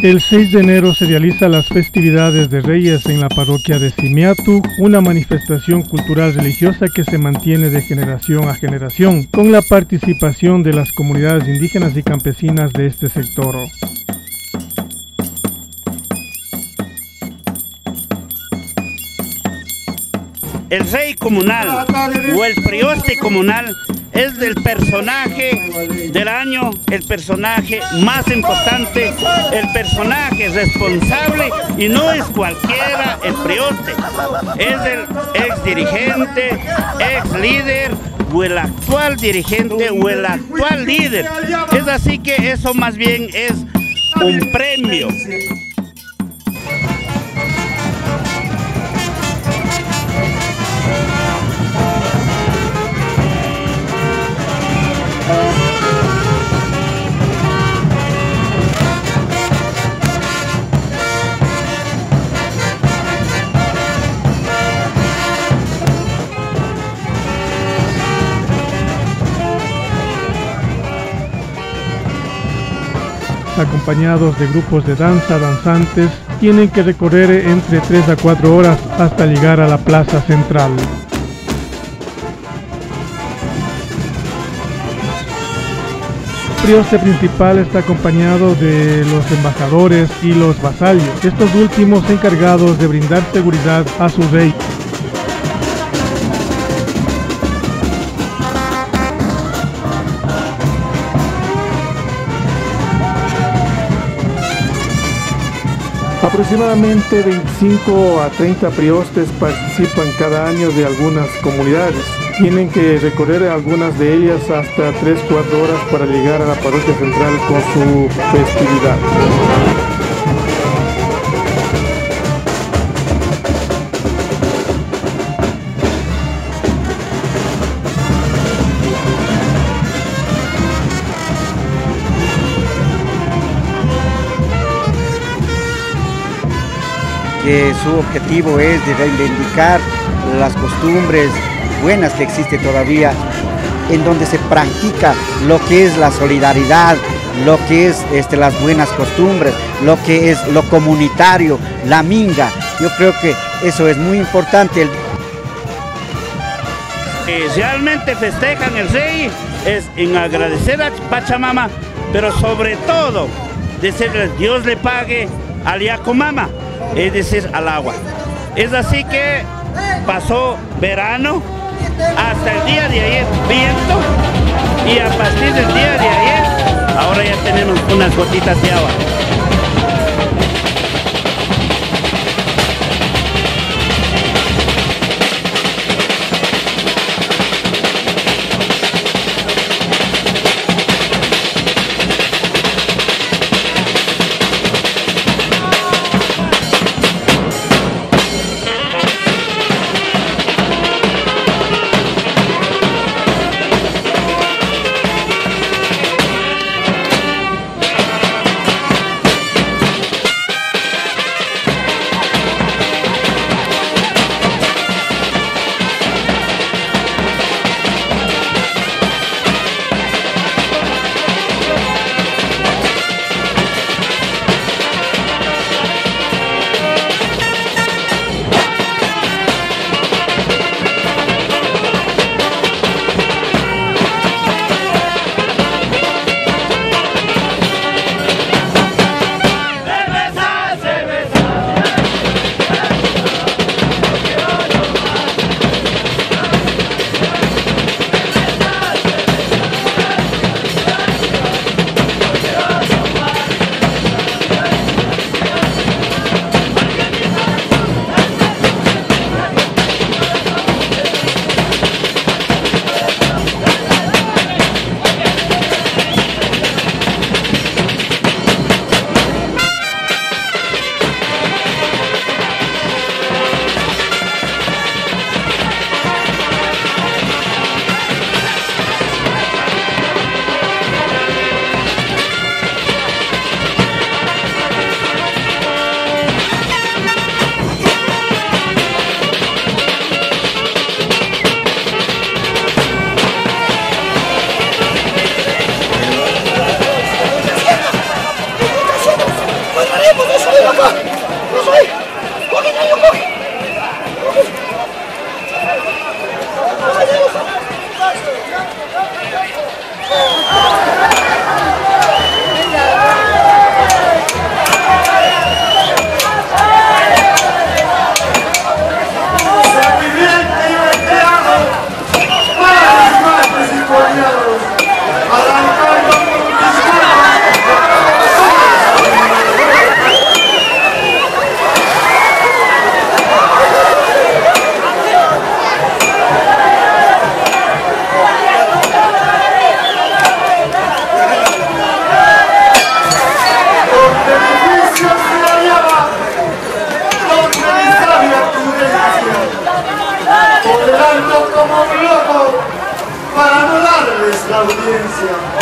El 6 de enero se realiza las festividades de Reyes en la parroquia de Simiatu, una manifestación cultural religiosa que se mantiene de generación a generación, con la participación de las comunidades indígenas y campesinas de este sector. El rey comunal o el prioste comunal es del personaje del año, el personaje más importante, el personaje responsable y no es cualquiera el prioste, es el ex dirigente, ex líder o el actual dirigente o el actual líder. Es así que eso más bien es un premio. Acompañados de grupos de danza, danzantes, tienen que recorrer entre 3 a 4 horas hasta llegar a la plaza central. El prioste principal está acompañado de los embajadores y los vasallos, estos últimos encargados de brindar seguridad a su rey. Aproximadamente 25 a 30 priostes participan cada año de algunas comunidades. Tienen que recorrer algunas de ellas hasta 3-4 horas para llegar a la parroquia central con su festividad. Su objetivo es de reivindicar las costumbres buenas que existe todavía, en donde se practica lo que es la solidaridad, lo que es este, las buenas costumbres, lo que es lo comunitario, la minga. Yo creo que eso es muy importante. realmente festejan el rey es en agradecer a Pachamama, pero sobre todo decirle Dios le pague al Yacomama es decir, al agua. Es así que pasó verano hasta el día de ayer viento y a partir del día de ayer ahora ya tenemos unas gotitas de agua. 지요.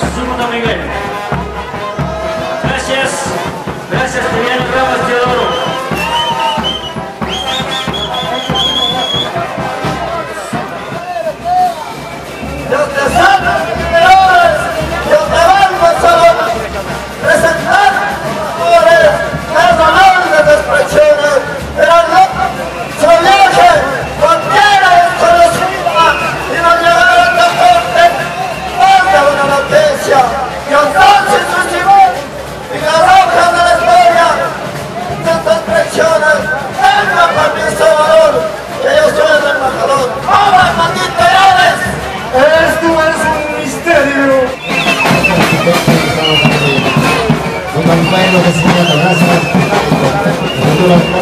普通のダメ以外です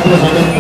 这个时候。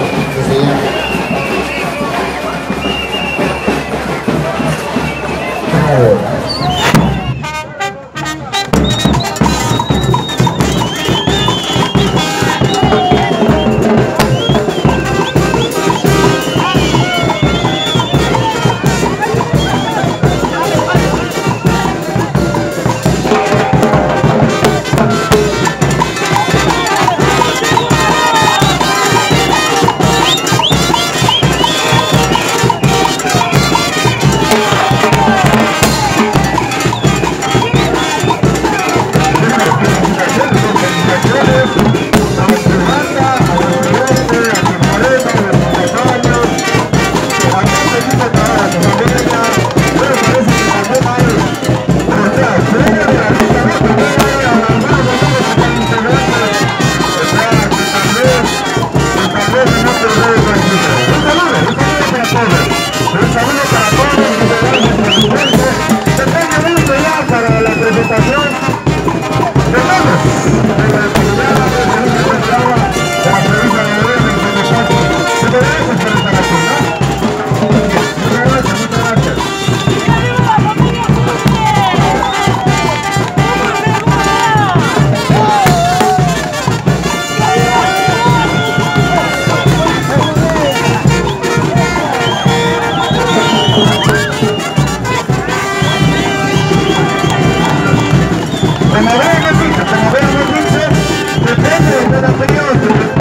de la señora.